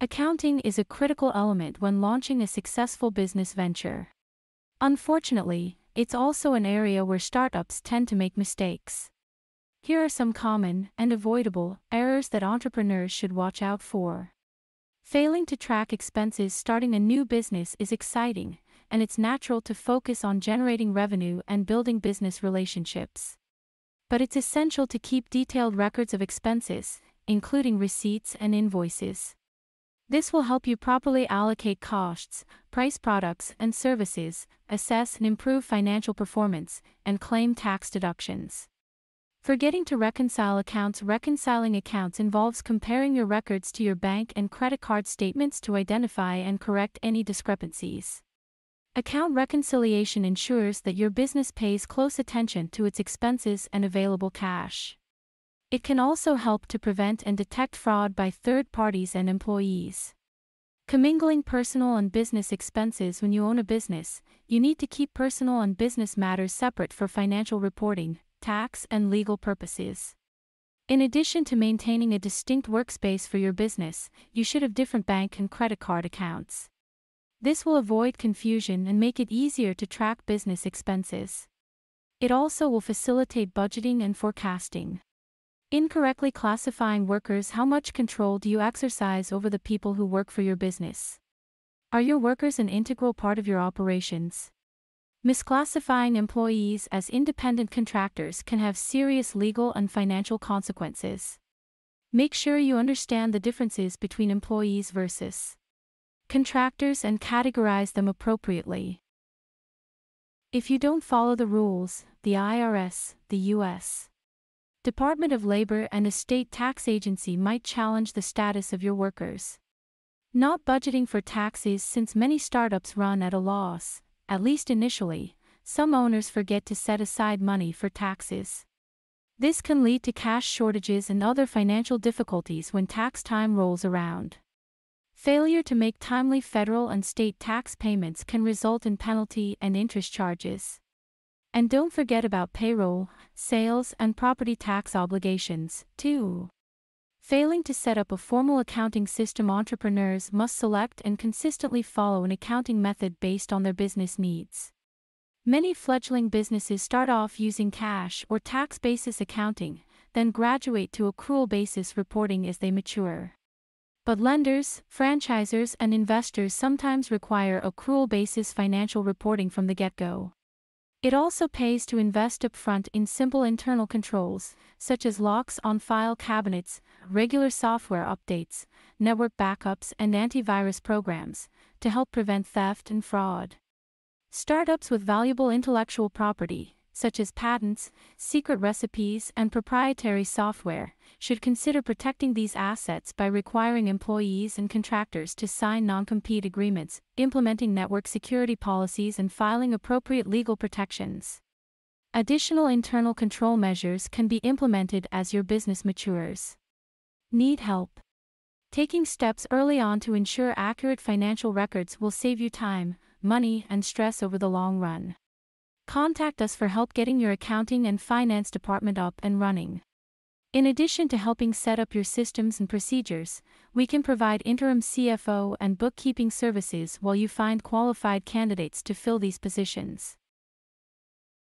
Accounting is a critical element when launching a successful business venture. Unfortunately, it's also an area where startups tend to make mistakes. Here are some common and avoidable errors that entrepreneurs should watch out for. Failing to track expenses starting a new business is exciting, and it's natural to focus on generating revenue and building business relationships. But it's essential to keep detailed records of expenses, including receipts and invoices. This will help you properly allocate costs, price products and services, assess and improve financial performance, and claim tax deductions. Forgetting to reconcile accounts Reconciling accounts involves comparing your records to your bank and credit card statements to identify and correct any discrepancies. Account reconciliation ensures that your business pays close attention to its expenses and available cash. It can also help to prevent and detect fraud by third parties and employees. Commingling personal and business expenses When you own a business, you need to keep personal and business matters separate for financial reporting, tax, and legal purposes. In addition to maintaining a distinct workspace for your business, you should have different bank and credit card accounts. This will avoid confusion and make it easier to track business expenses. It also will facilitate budgeting and forecasting. Incorrectly classifying workers How much control do you exercise over the people who work for your business? Are your workers an integral part of your operations? Misclassifying employees as independent contractors can have serious legal and financial consequences. Make sure you understand the differences between employees versus contractors and categorize them appropriately. If you don't follow the rules, the IRS, the U.S. Department of Labor and a state tax agency might challenge the status of your workers. Not budgeting for taxes since many startups run at a loss, at least initially, some owners forget to set aside money for taxes. This can lead to cash shortages and other financial difficulties when tax time rolls around. Failure to make timely federal and state tax payments can result in penalty and interest charges. And don't forget about payroll, sales, and property tax obligations, too. Failing to set up a formal accounting system, entrepreneurs must select and consistently follow an accounting method based on their business needs. Many fledgling businesses start off using cash or tax basis accounting, then graduate to accrual basis reporting as they mature. But lenders, franchisors, and investors sometimes require accrual basis financial reporting from the get go. It also pays to invest upfront in simple internal controls, such as locks on file cabinets, regular software updates, network backups, and antivirus programs, to help prevent theft and fraud. Startups with valuable intellectual property, such as patents, secret recipes, and proprietary software, should consider protecting these assets by requiring employees and contractors to sign non compete agreements, implementing network security policies, and filing appropriate legal protections. Additional internal control measures can be implemented as your business matures. Need help? Taking steps early on to ensure accurate financial records will save you time, money, and stress over the long run. Contact us for help getting your accounting and finance department up and running. In addition to helping set up your systems and procedures, we can provide interim CFO and bookkeeping services while you find qualified candidates to fill these positions.